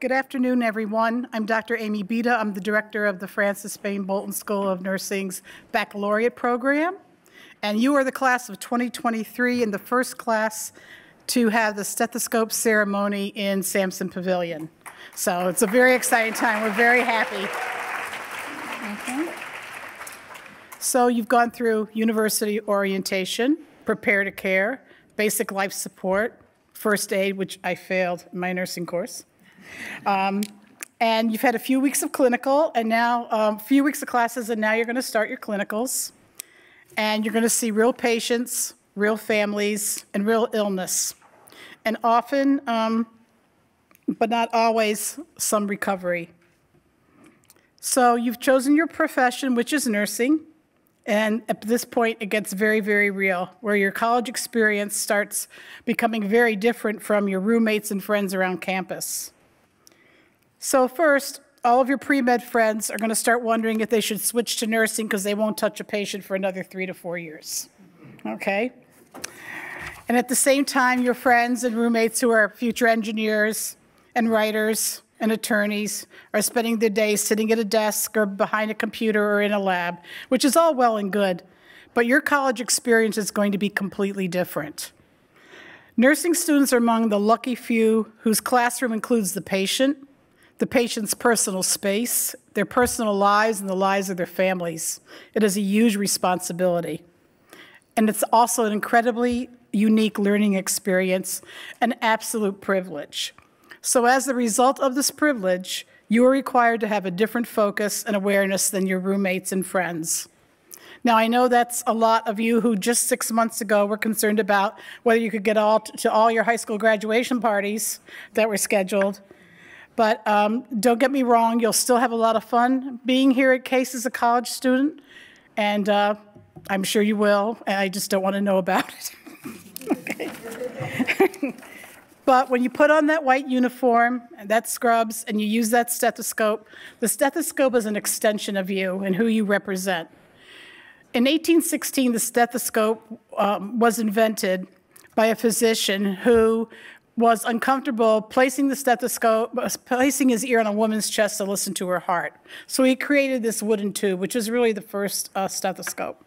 Good afternoon, everyone. I'm Dr. Amy Bieda. I'm the director of the Frances Payne Bolton School of Nursing's baccalaureate program. And you are the class of 2023 and the first class to have the stethoscope ceremony in Samson Pavilion. So it's a very exciting time. We're very happy. Okay. So you've gone through university orientation, prepare to care, basic life support, first aid, which I failed in my nursing course. Um, and you've had a few weeks of clinical, and now a um, few weeks of classes, and now you're going to start your clinicals. And you're going to see real patients, real families, and real illness. And often, um, but not always, some recovery. So you've chosen your profession, which is nursing. And at this point, it gets very, very real, where your college experience starts becoming very different from your roommates and friends around campus. So first, all of your pre-med friends are going to start wondering if they should switch to nursing because they won't touch a patient for another three to four years. Okay? And at the same time, your friends and roommates who are future engineers and writers and attorneys are spending their days sitting at a desk or behind a computer or in a lab, which is all well and good, but your college experience is going to be completely different. Nursing students are among the lucky few whose classroom includes the patient, the patient's personal space, their personal lives, and the lives of their families. It is a huge responsibility. And it's also an incredibly unique learning experience, an absolute privilege. So, as a result of this privilege, you are required to have a different focus and awareness than your roommates and friends. Now, I know that's a lot of you who just six months ago were concerned about whether you could get all to all your high school graduation parties that were scheduled. But um, don't get me wrong, you'll still have a lot of fun being here at Case as a college student, and uh, I'm sure you will, and I just don't want to know about it. but when you put on that white uniform, and that scrubs, and you use that stethoscope, the stethoscope is an extension of you and who you represent. In 1816, the stethoscope um, was invented by a physician who was uncomfortable placing the stethoscope, placing his ear on a woman's chest to listen to her heart. So he created this wooden tube, which is really the first uh, stethoscope.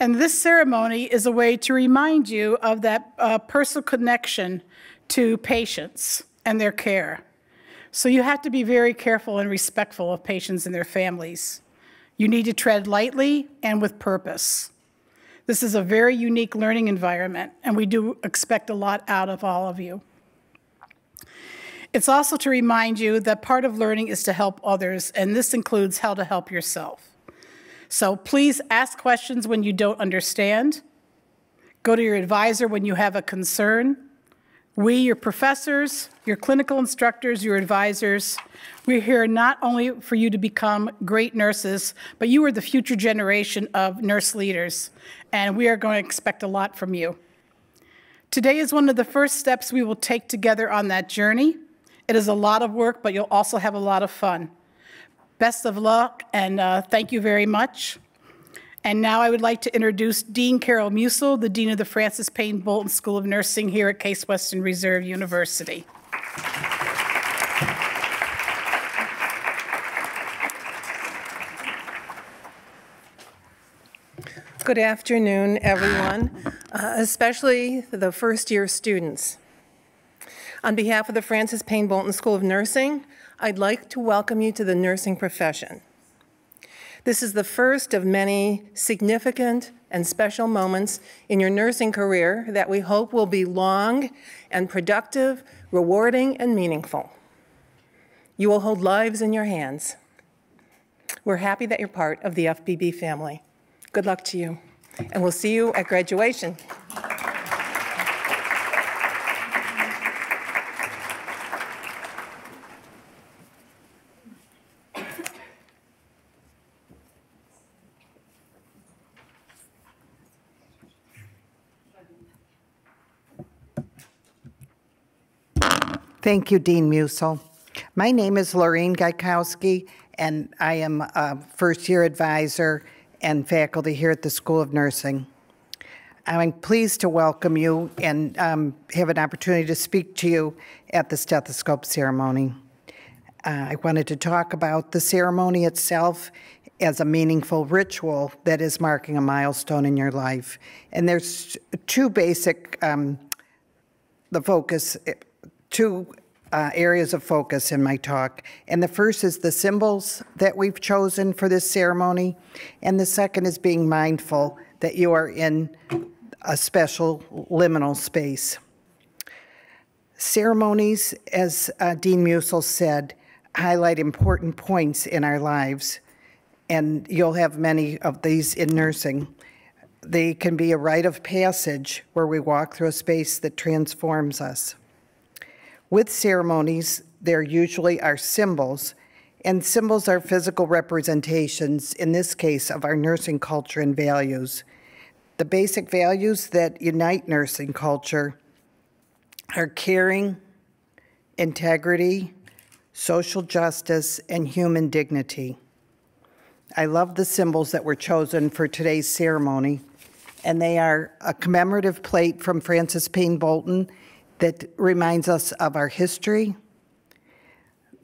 And this ceremony is a way to remind you of that uh, personal connection to patients and their care. So you have to be very careful and respectful of patients and their families. You need to tread lightly and with purpose. This is a very unique learning environment, and we do expect a lot out of all of you. It's also to remind you that part of learning is to help others, and this includes how to help yourself. So please ask questions when you don't understand. Go to your advisor when you have a concern. We, your professors, your clinical instructors, your advisors, we're here not only for you to become great nurses, but you are the future generation of nurse leaders and we are going to expect a lot from you. Today is one of the first steps we will take together on that journey. It is a lot of work, but you'll also have a lot of fun. Best of luck, and uh, thank you very much. And now I would like to introduce Dean Carol Musil, the Dean of the Frances Payne Bolton School of Nursing here at Case Western Reserve University. Good afternoon, everyone, uh, especially the first year students. On behalf of the Frances Payne Bolton School of Nursing, I'd like to welcome you to the nursing profession. This is the first of many significant and special moments in your nursing career that we hope will be long and productive, rewarding, and meaningful. You will hold lives in your hands. We're happy that you're part of the FPB family. Good luck to you, and we'll see you at graduation. Thank you, Dean Musil. My name is Lorraine Gaikowski, and I am a first year advisor and faculty here at the School of Nursing. I'm pleased to welcome you and um, have an opportunity to speak to you at the stethoscope ceremony. Uh, I wanted to talk about the ceremony itself as a meaningful ritual that is marking a milestone in your life. And there's two basic, um, the focus, two uh, areas of focus in my talk. And the first is the symbols that we've chosen for this ceremony. And the second is being mindful that you are in a special liminal space. Ceremonies, as uh, Dean Musil said, highlight important points in our lives, and you'll have many of these in nursing. They can be a rite of passage where we walk through a space that transforms us. With ceremonies, there usually are symbols, and symbols are physical representations, in this case, of our nursing culture and values. The basic values that unite nursing culture are caring, integrity, social justice, and human dignity. I love the symbols that were chosen for today's ceremony, and they are a commemorative plate from Frances Payne Bolton that reminds us of our history.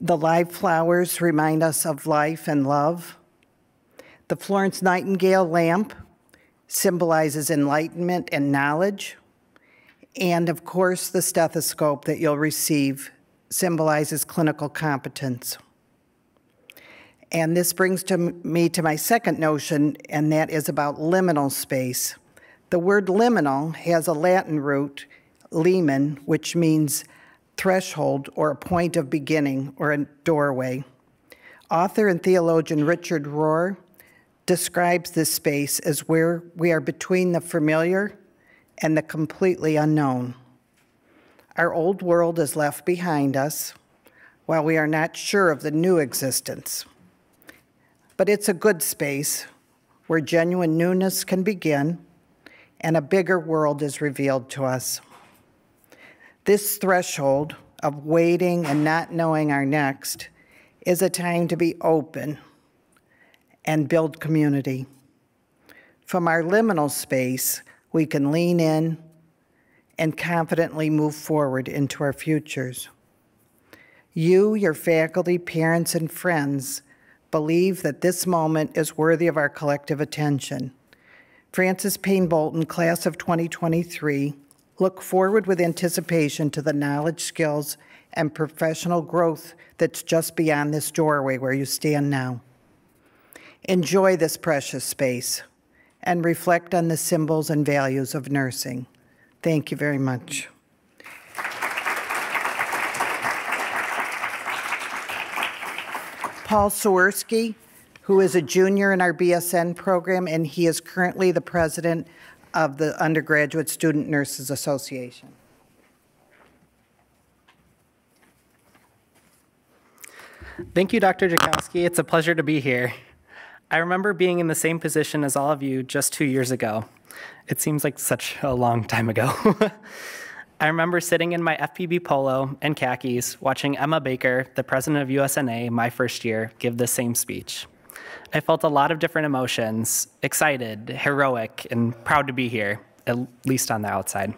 The live flowers remind us of life and love. The Florence Nightingale lamp symbolizes enlightenment and knowledge. And of course, the stethoscope that you'll receive symbolizes clinical competence. And this brings to me to my second notion, and that is about liminal space. The word liminal has a Latin root limen, which means threshold or a point of beginning or a doorway. Author and theologian Richard Rohr describes this space as where we are between the familiar and the completely unknown. Our old world is left behind us while we are not sure of the new existence. But it's a good space where genuine newness can begin and a bigger world is revealed to us. This threshold of waiting and not knowing our next is a time to be open and build community. From our liminal space, we can lean in and confidently move forward into our futures. You, your faculty, parents, and friends believe that this moment is worthy of our collective attention. Frances Payne Bolton, class of 2023, Look forward with anticipation to the knowledge, skills, and professional growth that's just beyond this doorway where you stand now. Enjoy this precious space and reflect on the symbols and values of nursing. Thank you very much. Paul Sawerski, who is a junior in our BSN program, and he is currently the president of the Undergraduate Student Nurses Association. Thank you, Dr. Jakowski. It's a pleasure to be here. I remember being in the same position as all of you just two years ago. It seems like such a long time ago. I remember sitting in my FPB polo and khakis watching Emma Baker, the president of USNA, my first year, give the same speech. I felt a lot of different emotions excited, heroic, and proud to be here, at least on the outside.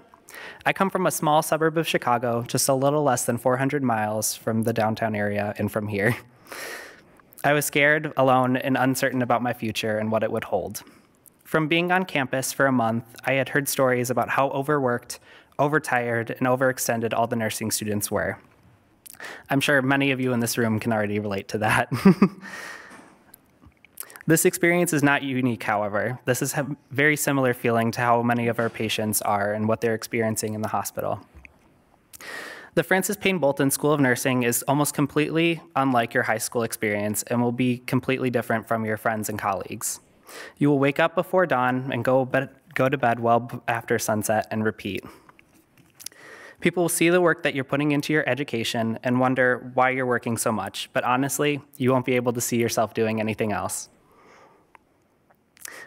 I come from a small suburb of Chicago, just a little less than 400 miles from the downtown area and from here. I was scared, alone, and uncertain about my future and what it would hold. From being on campus for a month, I had heard stories about how overworked, overtired, and overextended all the nursing students were. I'm sure many of you in this room can already relate to that. This experience is not unique, however. This is a very similar feeling to how many of our patients are and what they're experiencing in the hospital. The Frances Payne Bolton School of Nursing is almost completely unlike your high school experience and will be completely different from your friends and colleagues. You will wake up before dawn and go, go to bed well after sunset and repeat. People will see the work that you're putting into your education and wonder why you're working so much, but honestly, you won't be able to see yourself doing anything else.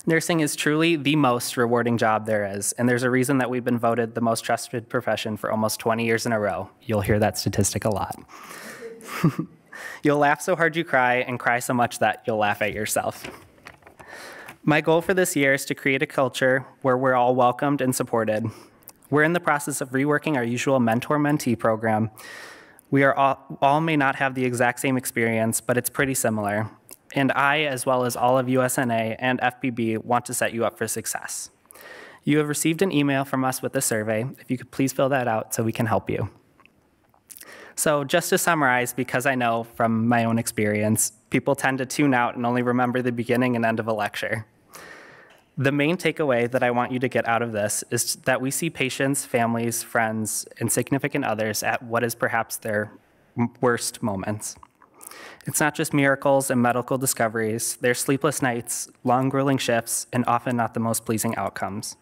Nursing is truly the most rewarding job there is, and there's a reason that we've been voted the most trusted profession for almost 20 years in a row. You'll hear that statistic a lot. you'll laugh so hard you cry, and cry so much that you'll laugh at yourself. My goal for this year is to create a culture where we're all welcomed and supported. We're in the process of reworking our usual mentor mentee program. We are all, all may not have the exact same experience, but it's pretty similar. And I, as well as all of USNA and FPB, want to set you up for success. You have received an email from us with a survey. If you could please fill that out so we can help you. So, just to summarize, because I know from my own experience, people tend to tune out and only remember the beginning and end of a lecture. The main takeaway that I want you to get out of this is that we see patients, families, friends, and significant others at what is perhaps their worst moments. It's not just miracles and medical discoveries, there's sleepless nights, long grueling shifts, and often not the most pleasing outcomes.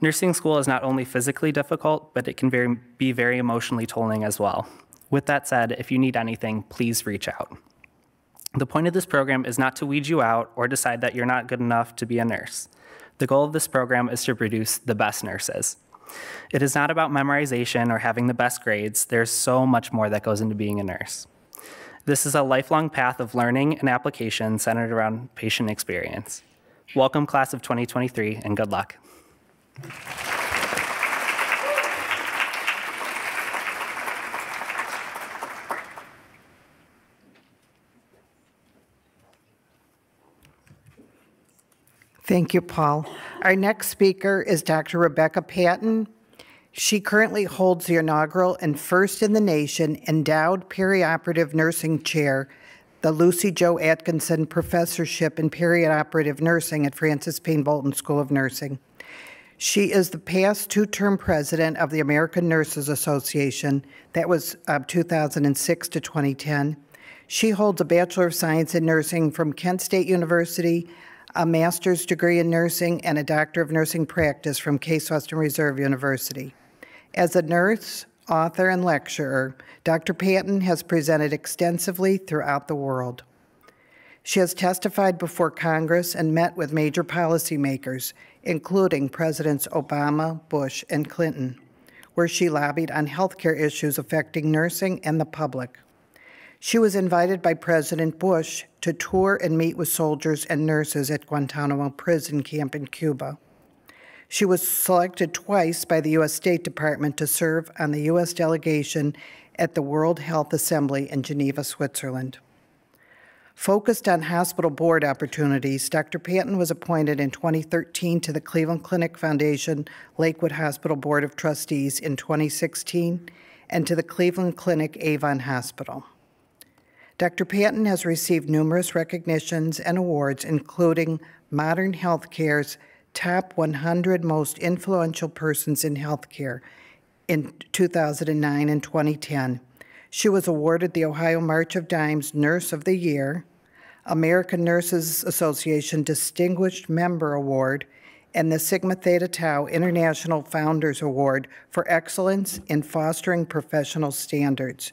Nursing school is not only physically difficult, but it can very, be very emotionally tolling as well. With that said, if you need anything, please reach out. The point of this program is not to weed you out or decide that you're not good enough to be a nurse. The goal of this program is to produce the best nurses. It is not about memorization or having the best grades. There's so much more that goes into being a nurse. This is a lifelong path of learning and application centered around patient experience. Welcome, class of 2023, and good luck. Thank you, Paul. Our next speaker is Dr. Rebecca Patton. She currently holds the inaugural and first in the nation endowed perioperative nursing chair, the Lucy Jo Atkinson Professorship in Perioperative Nursing at Frances Payne Bolton School of Nursing. She is the past two-term president of the American Nurses Association. That was uh, 2006 to 2010. She holds a Bachelor of Science in Nursing from Kent State University, a master's degree in nursing, and a doctor of nursing practice from Case Western Reserve University. As a nurse, author, and lecturer, Dr. Patton has presented extensively throughout the world. She has testified before Congress and met with major policymakers, including Presidents Obama, Bush, and Clinton, where she lobbied on health care issues affecting nursing and the public. She was invited by President Bush to tour and meet with soldiers and nurses at Guantanamo prison camp in Cuba. She was selected twice by the U.S. State Department to serve on the U.S. delegation at the World Health Assembly in Geneva, Switzerland. Focused on hospital board opportunities, Dr. Patton was appointed in 2013 to the Cleveland Clinic Foundation Lakewood Hospital Board of Trustees in 2016 and to the Cleveland Clinic Avon Hospital. Dr. Patton has received numerous recognitions and awards, including Modern Healthcare's Top 100 Most Influential Persons in Healthcare in 2009 and 2010 she was awarded the Ohio March of Dimes Nurse of the Year, American Nurses Association Distinguished Member Award, and the Sigma Theta Tau International Founders Award for Excellence in Fostering Professional Standards.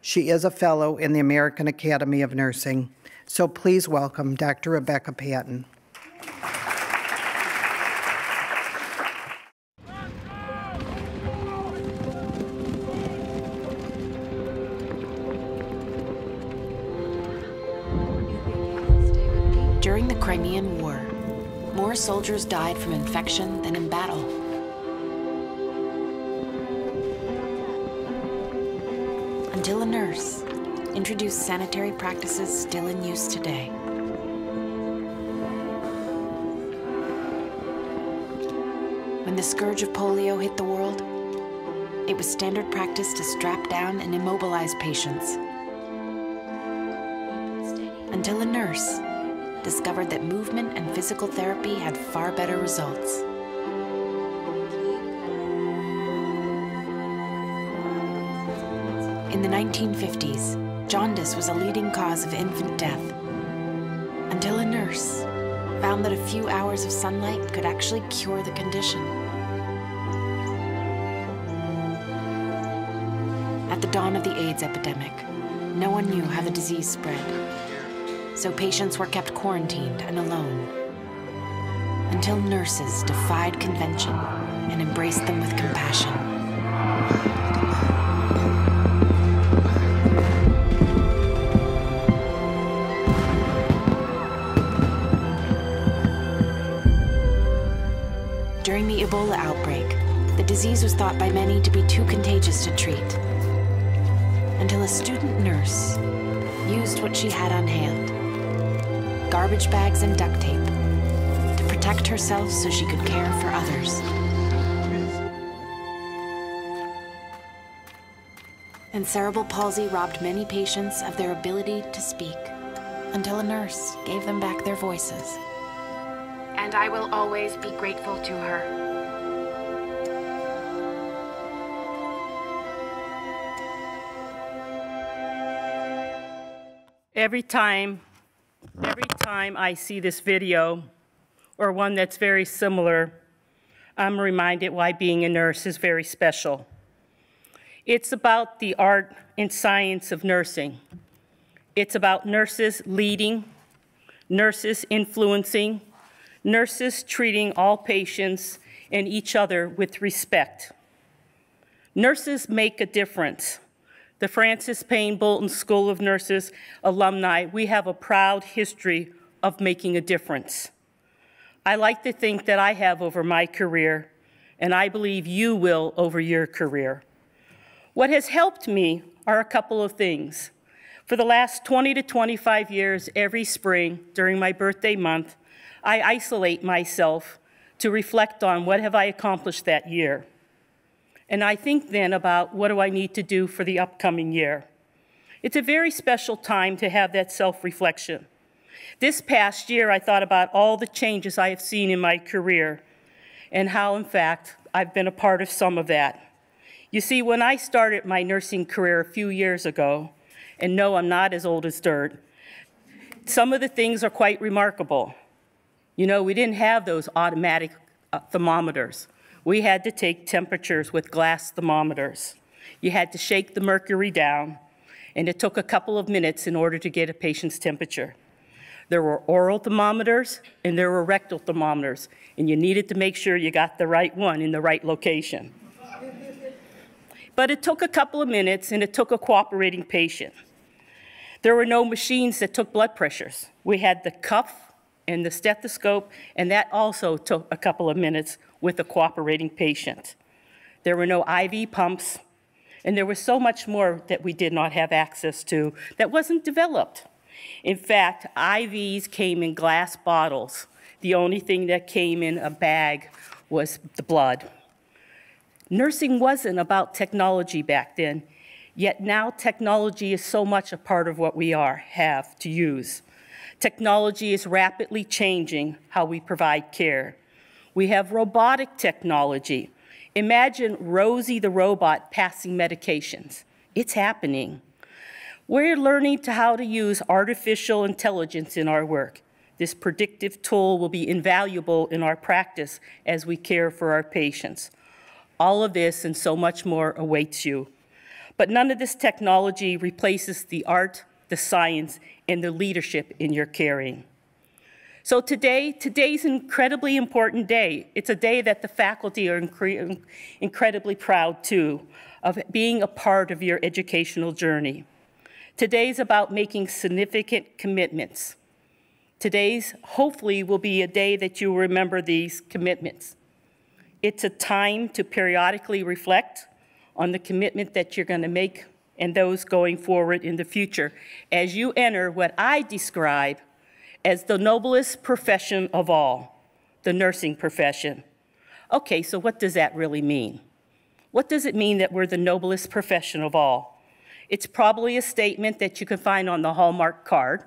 She is a fellow in the American Academy of Nursing. So please welcome Dr. Rebecca Patton. During the Crimean War, more soldiers died from infection than in battle. Until a nurse introduced sanitary practices still in use today. When the scourge of polio hit the world, it was standard practice to strap down and immobilize patients. Discovered that movement and physical therapy had far better results. In the 1950s, jaundice was a leading cause of infant death, until a nurse found that a few hours of sunlight could actually cure the condition. At the dawn of the AIDS epidemic, no one knew how the disease spread so patients were kept quarantined and alone. Until nurses defied convention and embraced them with compassion. During the Ebola outbreak, the disease was thought by many to be too contagious to treat. Until a student nurse used what she had on hand garbage bags and duct tape to protect herself so she could care for others. And cerebral palsy robbed many patients of their ability to speak until a nurse gave them back their voices. And I will always be grateful to her. Every time, every time I see this video, or one that's very similar, I'm reminded why being a nurse is very special. It's about the art and science of nursing. It's about nurses leading, nurses influencing, nurses treating all patients and each other with respect. Nurses make a difference the Frances Payne Bolton School of Nurses alumni, we have a proud history of making a difference. I like to think that I have over my career, and I believe you will over your career. What has helped me are a couple of things. For the last 20 to 25 years, every spring during my birthday month, I isolate myself to reflect on what have I accomplished that year. And I think then about what do I need to do for the upcoming year. It's a very special time to have that self reflection. This past year, I thought about all the changes I have seen in my career and how, in fact, I've been a part of some of that. You see, when I started my nursing career a few years ago, and no, I'm not as old as dirt, some of the things are quite remarkable. You know, we didn't have those automatic uh, thermometers. We had to take temperatures with glass thermometers. You had to shake the mercury down, and it took a couple of minutes in order to get a patient's temperature. There were oral thermometers and there were rectal thermometers, and you needed to make sure you got the right one in the right location. But it took a couple of minutes and it took a cooperating patient. There were no machines that took blood pressures. We had the cuff and the stethoscope, and that also took a couple of minutes with a cooperating patient. There were no IV pumps, and there was so much more that we did not have access to that wasn't developed. In fact, IVs came in glass bottles. The only thing that came in a bag was the blood. Nursing wasn't about technology back then, yet now technology is so much a part of what we are, have to use. Technology is rapidly changing how we provide care. We have robotic technology. Imagine Rosie the robot passing medications. It's happening. We're learning to how to use artificial intelligence in our work. This predictive tool will be invaluable in our practice as we care for our patients. All of this and so much more awaits you. But none of this technology replaces the art, the science, and the leadership in your caring. So today, today's an incredibly important day. It's a day that the faculty are incre incredibly proud too of being a part of your educational journey. Today's about making significant commitments. Today's hopefully will be a day that you remember these commitments. It's a time to periodically reflect on the commitment that you're going to make and those going forward in the future as you enter what I describe as the noblest profession of all, the nursing profession. Okay, so what does that really mean? What does it mean that we're the noblest profession of all? It's probably a statement that you can find on the Hallmark card.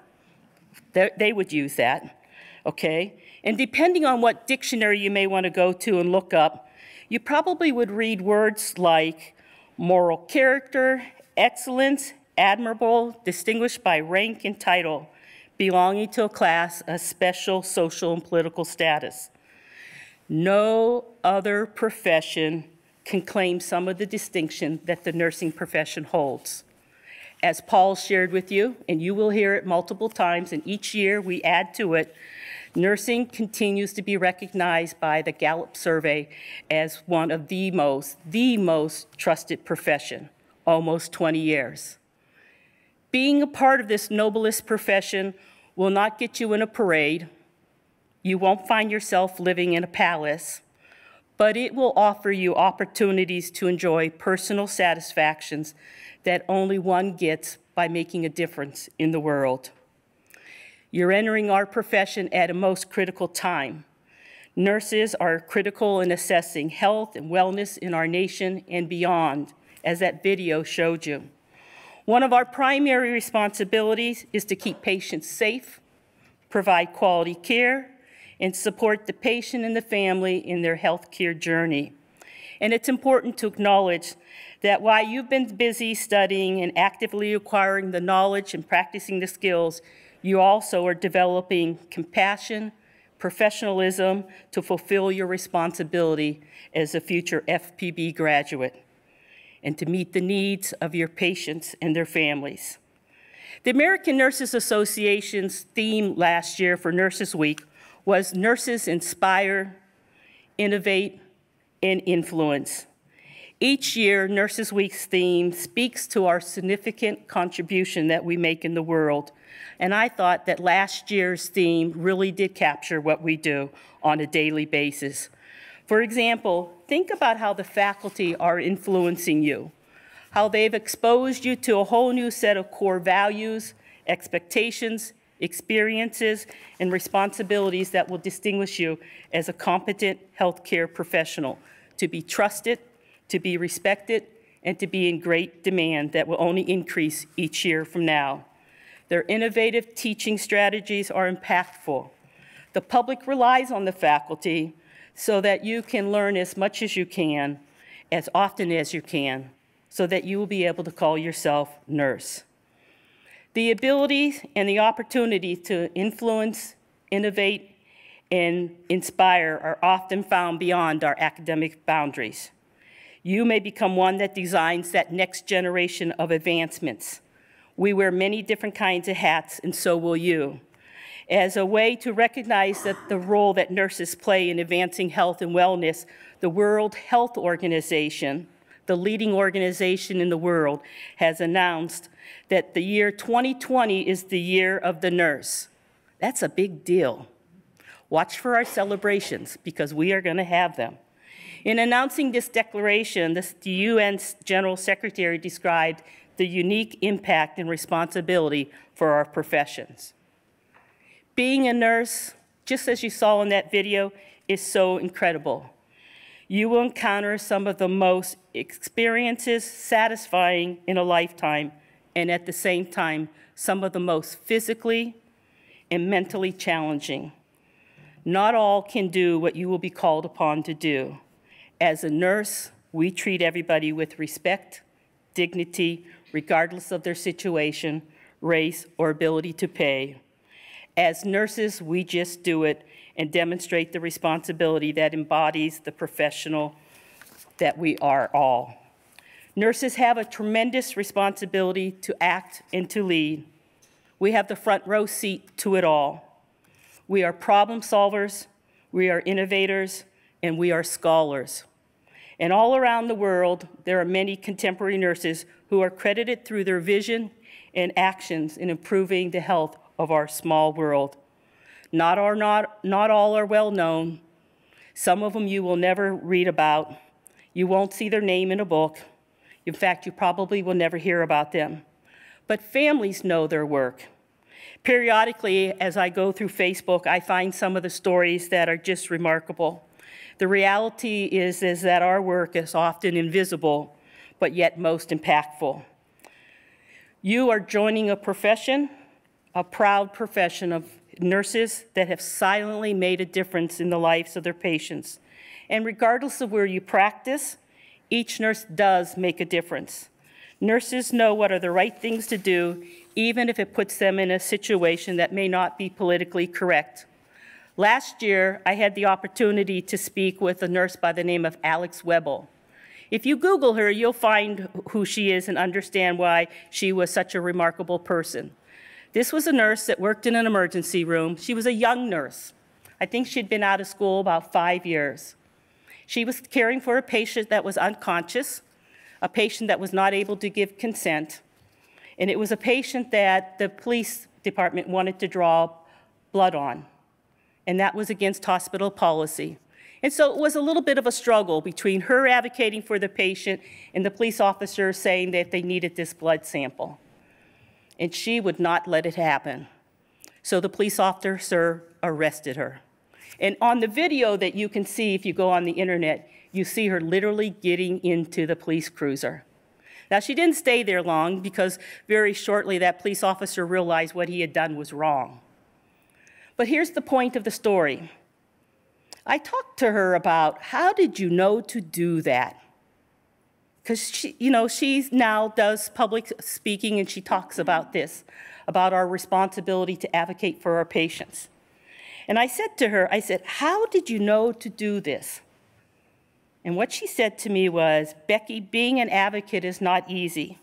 They would use that, okay? And depending on what dictionary you may want to go to and look up, you probably would read words like moral character, excellence, admirable, distinguished by rank and title, belonging to a class of special social and political status. No other profession can claim some of the distinction that the nursing profession holds. As Paul shared with you, and you will hear it multiple times, and each year we add to it, nursing continues to be recognized by the Gallup survey as one of the most, the most trusted profession, almost 20 years. Being a part of this noblest profession will not get you in a parade. You won't find yourself living in a palace, but it will offer you opportunities to enjoy personal satisfactions that only one gets by making a difference in the world. You're entering our profession at a most critical time. Nurses are critical in assessing health and wellness in our nation and beyond, as that video showed you. One of our primary responsibilities is to keep patients safe, provide quality care, and support the patient and the family in their health care journey. And it's important to acknowledge that while you've been busy studying and actively acquiring the knowledge and practicing the skills, you also are developing compassion, professionalism to fulfill your responsibility as a future FPB graduate and to meet the needs of your patients and their families. The American Nurses Association's theme last year for Nurses Week was Nurses Inspire, Innovate, and Influence. Each year, Nurses Week's theme speaks to our significant contribution that we make in the world. And I thought that last year's theme really did capture what we do on a daily basis. For example, think about how the faculty are influencing you, how they've exposed you to a whole new set of core values, expectations, experiences, and responsibilities that will distinguish you as a competent healthcare professional, to be trusted, to be respected, and to be in great demand that will only increase each year from now. Their innovative teaching strategies are impactful. The public relies on the faculty so that you can learn as much as you can, as often as you can, so that you will be able to call yourself nurse. The ability and the opportunity to influence, innovate, and inspire are often found beyond our academic boundaries. You may become one that designs that next generation of advancements. We wear many different kinds of hats, and so will you as a way to recognize that the role that nurses play in advancing health and wellness, the World Health Organization, the leading organization in the world, has announced that the year 2020 is the year of the nurse. That's a big deal. Watch for our celebrations because we are going to have them. In announcing this declaration, this, the UN General Secretary described the unique impact and responsibility for our professions. Being a nurse, just as you saw in that video, is so incredible. You will encounter some of the most experiences satisfying in a lifetime, and at the same time, some of the most physically and mentally challenging. Not all can do what you will be called upon to do. As a nurse, we treat everybody with respect, dignity, regardless of their situation, race, or ability to pay. As nurses, we just do it and demonstrate the responsibility that embodies the professional that we are all. Nurses have a tremendous responsibility to act and to lead. We have the front row seat to it all. We are problem solvers, we are innovators, and we are scholars. And all around the world, there are many contemporary nurses who are credited through their vision and actions in improving the health of our small world. Not, are not, not all are well known. Some of them you will never read about. You won't see their name in a book. In fact, you probably will never hear about them. But families know their work. Periodically, as I go through Facebook, I find some of the stories that are just remarkable. The reality is, is that our work is often invisible, but yet most impactful. You are joining a profession a proud profession of nurses that have silently made a difference in the lives of their patients. And regardless of where you practice, each nurse does make a difference. Nurses know what are the right things to do, even if it puts them in a situation that may not be politically correct. Last year, I had the opportunity to speak with a nurse by the name of Alex Wubbels. If you Google her, you'll find who she is and understand why she was such a remarkable person. This was a nurse that worked in an emergency room. She was a young nurse. I think she'd been out of school about five years. She was caring for a patient that was unconscious, a patient that was not able to give consent, and it was a patient that the police department wanted to draw blood on, and that was against hospital policy. And so it was a little bit of a struggle between her advocating for the patient and the police officer saying that they needed this blood sample. And she would not let it happen. So the police officer arrested her. And on the video that you can see if you go on the internet, you see her literally getting into the police cruiser. Now, she didn't stay there long because very shortly that police officer realized what he had done was wrong. But here's the point of the story. I talked to her about how did you know to do that? Because she, you know, she now does public speaking and she talks about this, about our responsibility to advocate for our patients. And I said to her, I said, How did you know to do this? And what she said to me was, Becky, being an advocate is not easy.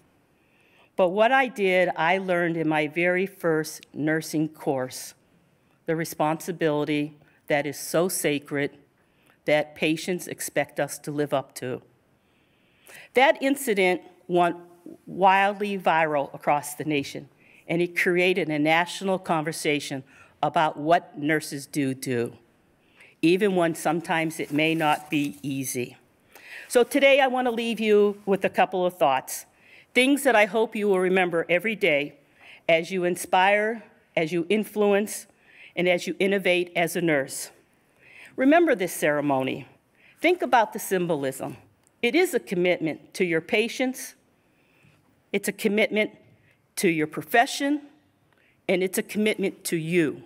But what I did, I learned in my very first nursing course the responsibility that is so sacred that patients expect us to live up to. That incident went wildly viral across the nation, and it created a national conversation about what nurses do do, even when sometimes it may not be easy. So today I want to leave you with a couple of thoughts, things that I hope you will remember every day as you inspire, as you influence, and as you innovate as a nurse. Remember this ceremony. Think about the symbolism. It is a commitment to your patients, it's a commitment to your profession, and it's a commitment to you.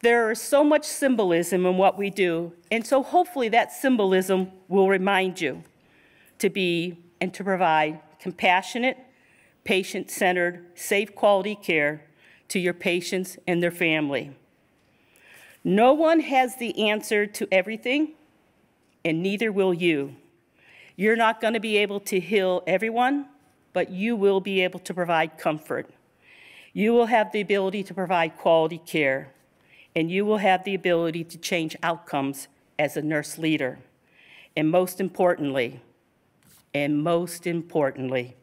There is so much symbolism in what we do, and so hopefully that symbolism will remind you to be and to provide compassionate, patient centered, safe quality care to your patients and their family. No one has the answer to everything, and neither will you. You're not going to be able to heal everyone, but you will be able to provide comfort. You will have the ability to provide quality care and you will have the ability to change outcomes as a nurse leader. And most importantly, and most importantly,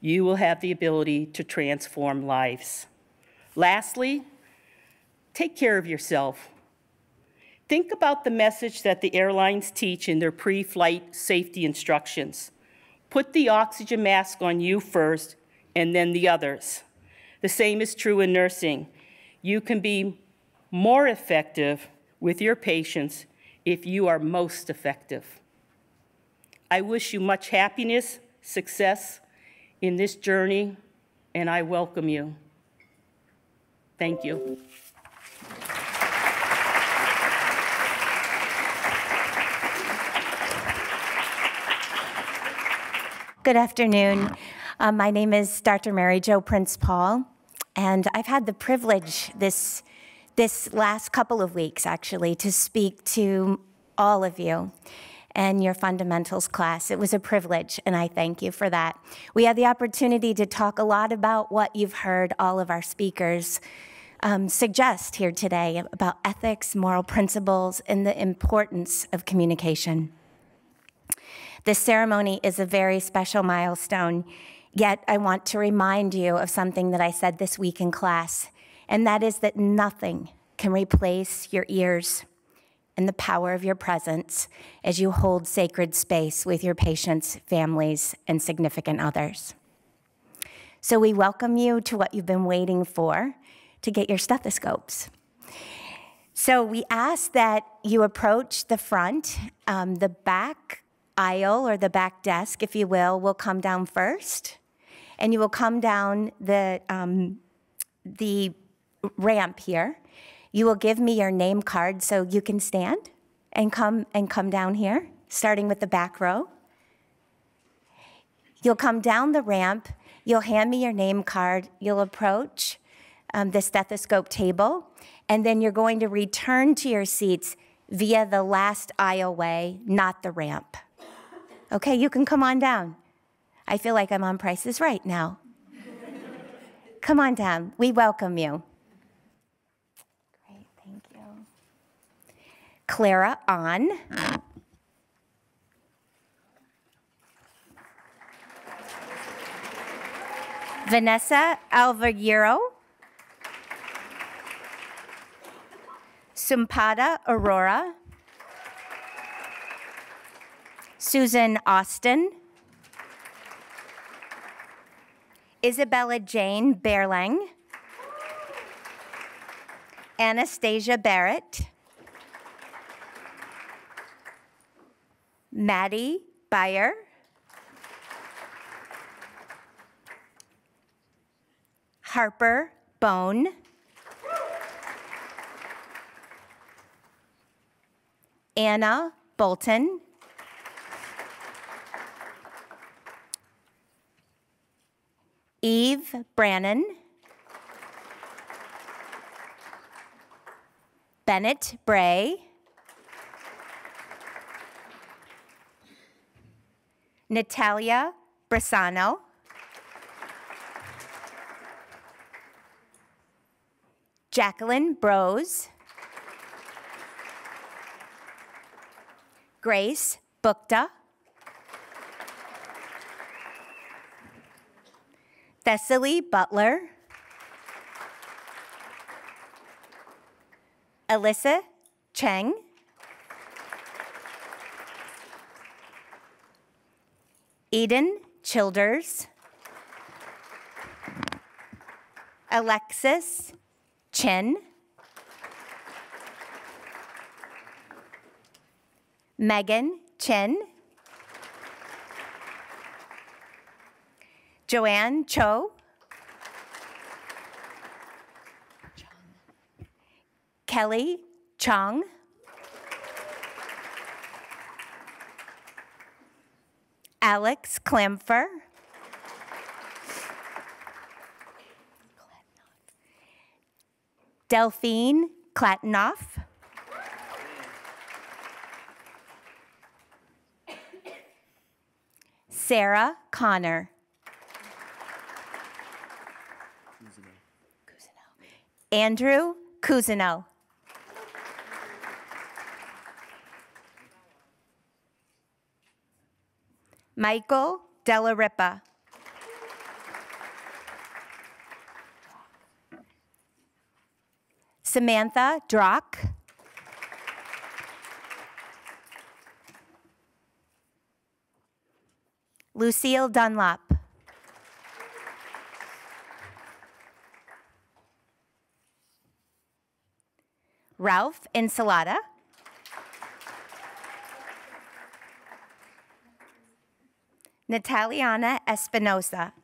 you will have the ability to transform lives. Lastly, take care of yourself. Think about the message that the airlines teach in their pre flight safety instructions. Put the oxygen mask on you first and then the others. The same is true in nursing. You can be more effective with your patients if you are most effective. I wish you much happiness, success in this journey, and I welcome you. Thank you. Good afternoon. Uh, my name is Dr. Mary Jo Prince Paul, and I've had the privilege this this last couple of weeks, actually, to speak to all of you and your fundamentals class. It was a privilege, and I thank you for that. We had the opportunity to talk a lot about what you've heard all of our speakers um, suggest here today about ethics, moral principles, and the importance of communication. This ceremony is a very special milestone, yet I want to remind you of something that I said this week in class and that is that nothing can replace your ears and the power of your presence as you hold sacred space with your patients, families, and significant others. So we welcome you to what you've been waiting for to get your stethoscopes. So we ask that you approach the front. Um, the back aisle or the back desk, if you will, will come down first. And you will come down the, um, the ramp here. You will give me your name card so you can stand and come and come down here, starting with the back row. You'll come down the ramp. You'll hand me your name card. You'll approach um, the stethoscope table, and then you're going to return to your seats via the last aisleway, not the ramp. Okay, you can come on down. I feel like I'm on Prices Right now. come on down. We welcome you. Great, thank you. Clara on. Vanessa Alvaguero. Sumpada Aurora, Susan Austin, Isabella Jane Berlang, Anastasia Barrett, Maddie Bayer, Harper Bone, Anna Bolton, Brannon, Bennett Bray, Natalia Brisano, Jacqueline Brose, Grace Bukta, Thessaly Butler, Alyssa Cheng, Eden Childers, Alexis Chen, Megan Chen, Joanne Cho, Kelly Chong, Alex Klemfer, Delphine Klatenoff, Sarah Connor. Andrew Cousineau. Michael Della Ripa. Samantha Drock. Lucille Dunlop. Ralph Ensalada. Nataliana Espinosa.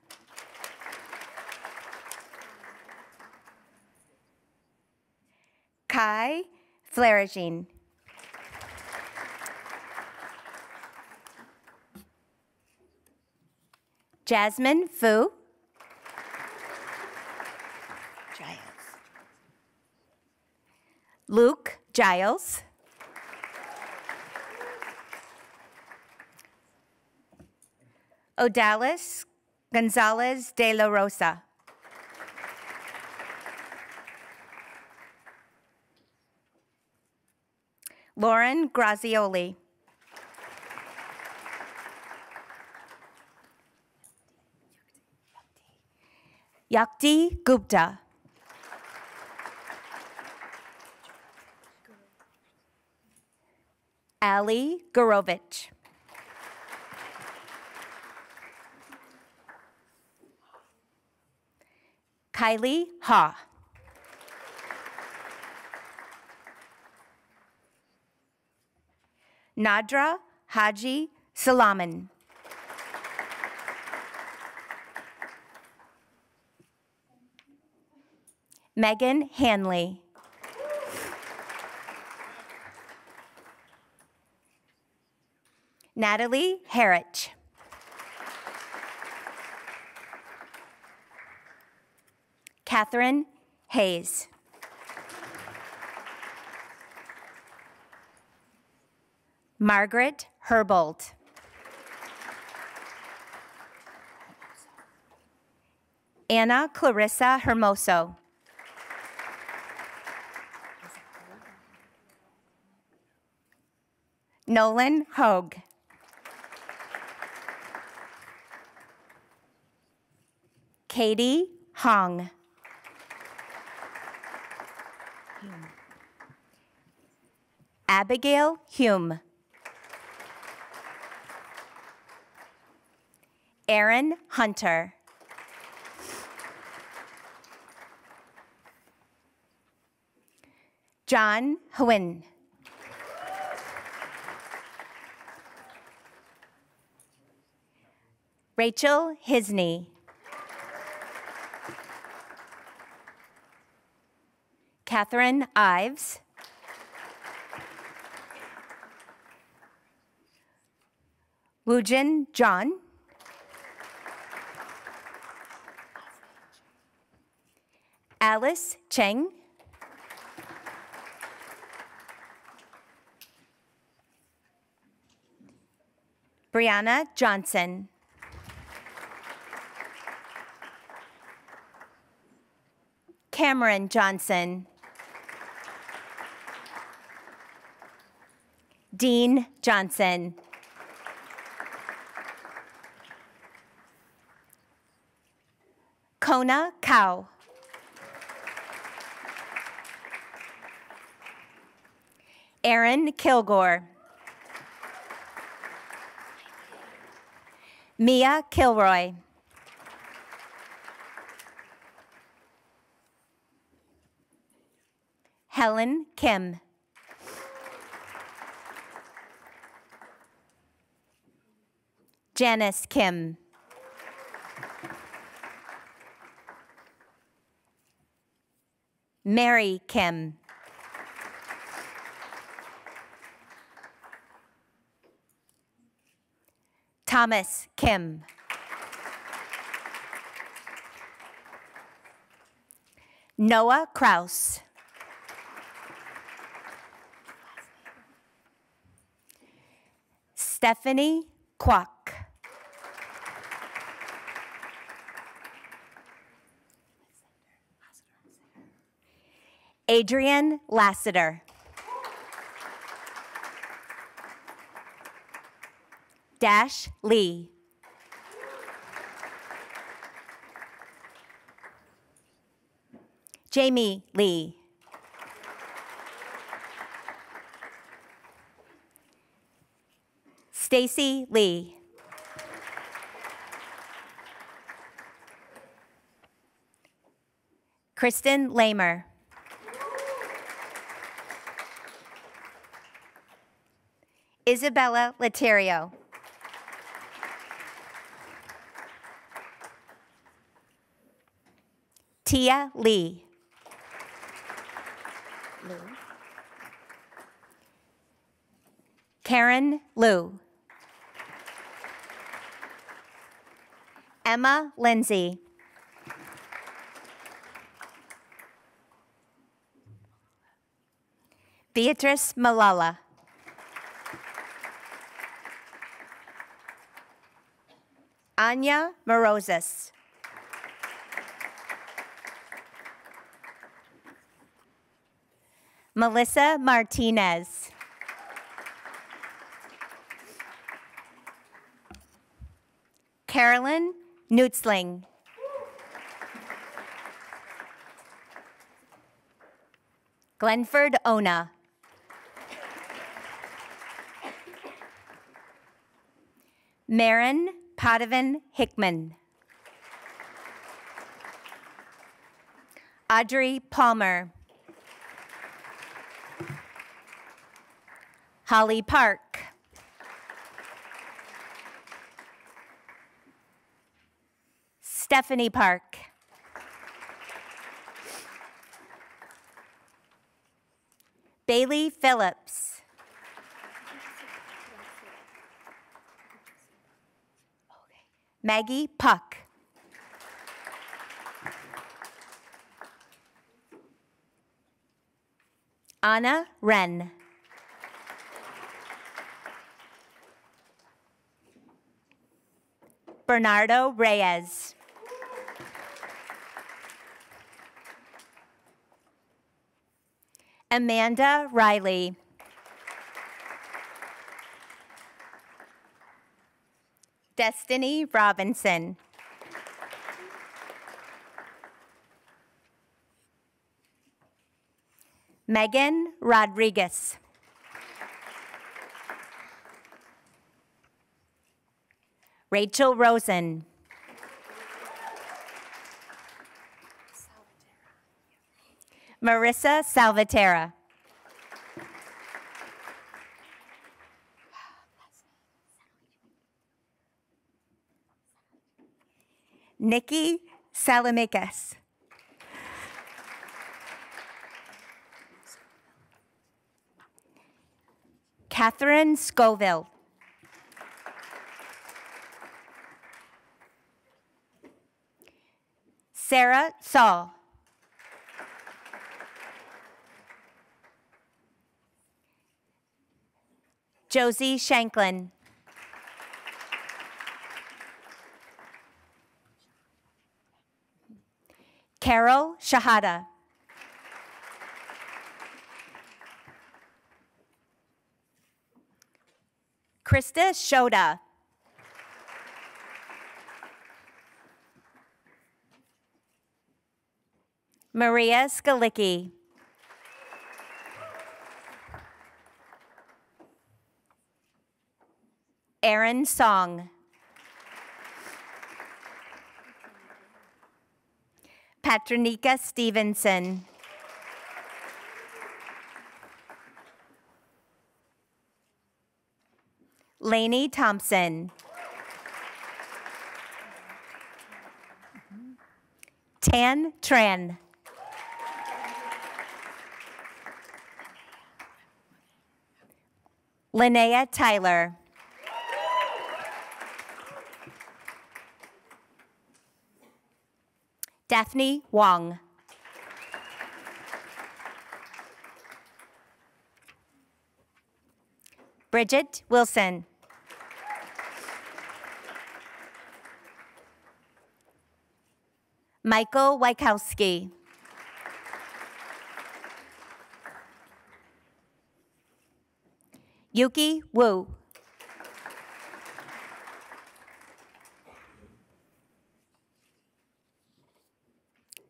Kai Flaragine. Jasmine Fu. Luke Giles. Odalis Gonzalez de la Rosa. Lauren Grazioli. Yakti Gupta. Ali Gorovich. Kylie Ha. Nadra Haji Salaman. Megan Hanley. Natalie Herrich. Catherine Hayes. Margaret Herbold. Anna Clarissa Hermoso. Nolan Hogue. Katie Hong. Abigail Hume. Aaron Hunter. John Hwin. Rachel Hisney. Catherine Ives. Woojin John. Alice Cheng. Brianna Johnson. Cameron Johnson. Dean Johnson. Kona Cow. Aaron Kilgore. Mia Kilroy. Helen Kim. Janice Kim. Mary Kim. Thomas Kim. Noah Kraus. Stephanie Kwok. Adrian Lassiter. Dash Lee. Jamie Lee. Stacy Lee. Kristen Lamer. Isabella Laterio. Tia Lee. Karen Liu. Emma Lindsay. Beatrice Malala. Anya Morozes. Melissa Martinez. Carolyn Nutzling. Glenford Ona. Marin Podovan Hickman. Audrey Palmer. Holly Park. Stephanie Park. Bailey Phillips. Maggie Puck. Anna Wren. Bernardo Reyes. Amanda Riley. Destiny Robinson. Megan Rodriguez. Rachel Rosen. Marissa Salvatera. Nikki Salamikas. Catherine Scoville. Sarah Saul. Josie Shanklin. Carol Shahada. Krista Shoda. Maria Skalicki. Aaron Song. Patronika Stevenson. Lainey Thompson. Tan Tran. Linnea Tyler. Daphne Wong. Bridget Wilson. Michael Wykowski. Yuki Wu.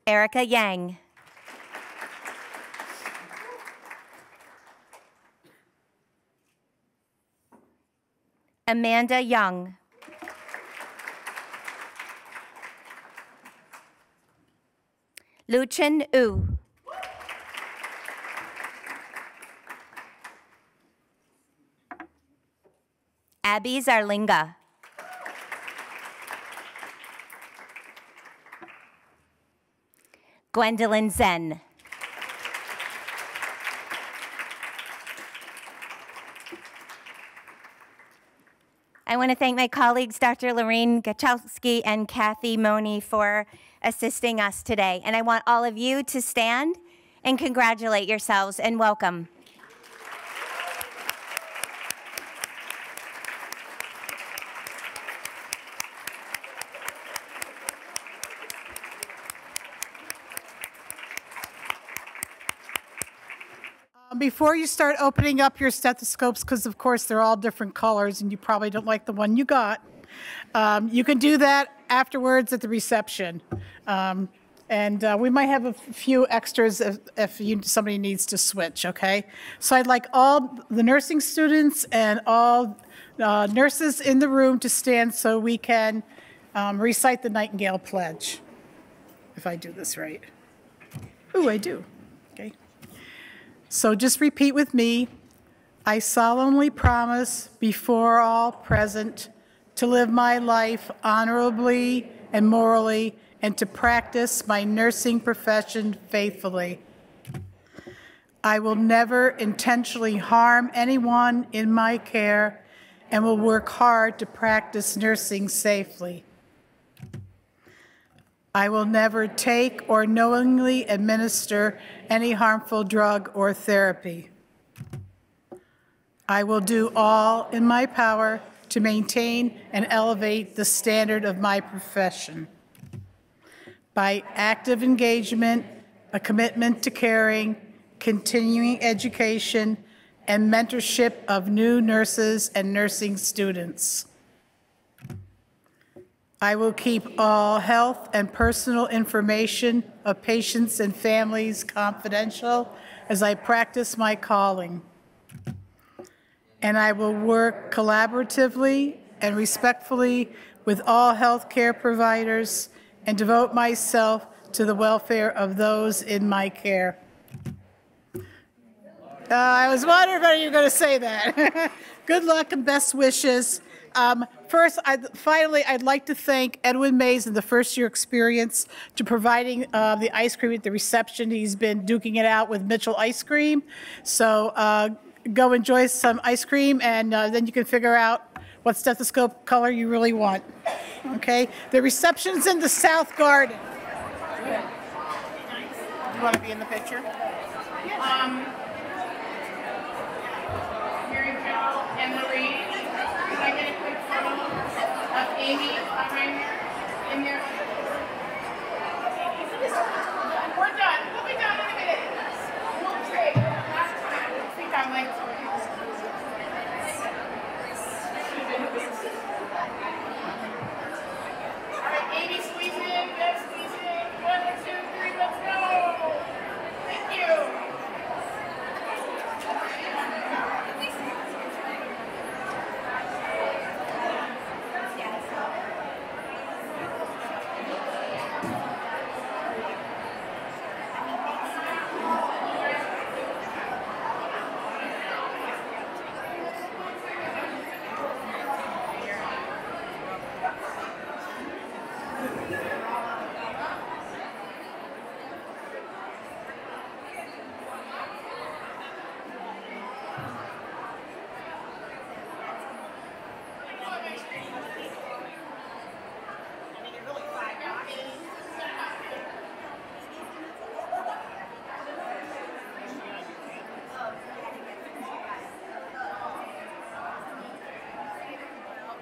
Erica Yang. Amanda Young. Luchin U. Abby Zarlinga. Gwendolyn Zen. I want to thank my colleagues, Dr. Lorraine Gachowski and Kathy Moni, for assisting us today. And I want all of you to stand and congratulate yourselves and welcome. Before you start opening up your stethoscopes, because of course they're all different colors and you probably don't like the one you got, um, you can do that afterwards at the reception. Um, and uh, we might have a few extras if, if you, somebody needs to switch, okay? So I'd like all the nursing students and all uh, nurses in the room to stand so we can um, recite the Nightingale Pledge, if I do this right. Ooh, I do. Okay. So just repeat with me. I solemnly promise before all present to live my life honorably and morally and to practice my nursing profession faithfully. I will never intentionally harm anyone in my care and will work hard to practice nursing safely. I will never take or knowingly administer any harmful drug or therapy. I will do all in my power to maintain and elevate the standard of my profession. By active engagement, a commitment to caring, continuing education, and mentorship of new nurses and nursing students. I will keep all health and personal information of patients and families confidential as I practice my calling. And I will work collaboratively and respectfully with all healthcare providers and devote myself to the welfare of those in my care. Uh, I was wondering if you were going to say that. Good luck and best wishes. Um, First, I'd- finally, I'd like to thank Edwin Mays and the first-year experience to providing uh, the ice cream at the reception. He's been duking it out with Mitchell Ice Cream. So uh, go enjoy some ice cream, and uh, then you can figure out what stethoscope color you really want. Okay? The reception's in the South Garden. You want to be in the picture? Um, of Amy behind her in there? We're done, we'll be done in a minute. We'll trade, last time, I think I'm like. All right, Amy, squeeze in, Bev, squeeze in, one, two, three, let's go. Thank you.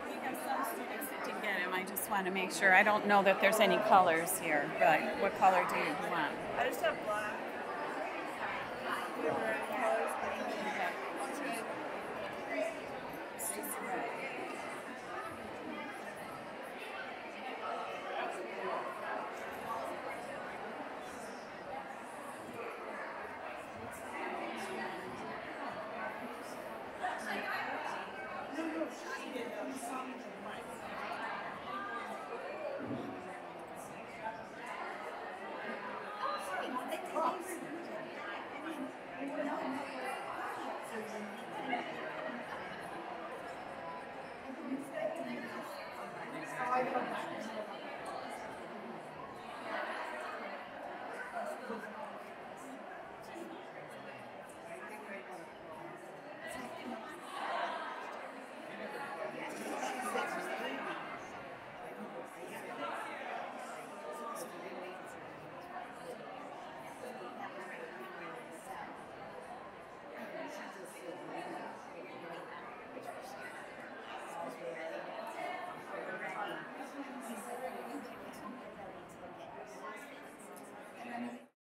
We have some students that did get him. I just want to make sure. I don't know that there's any colors here, but what color do you want? I just have black.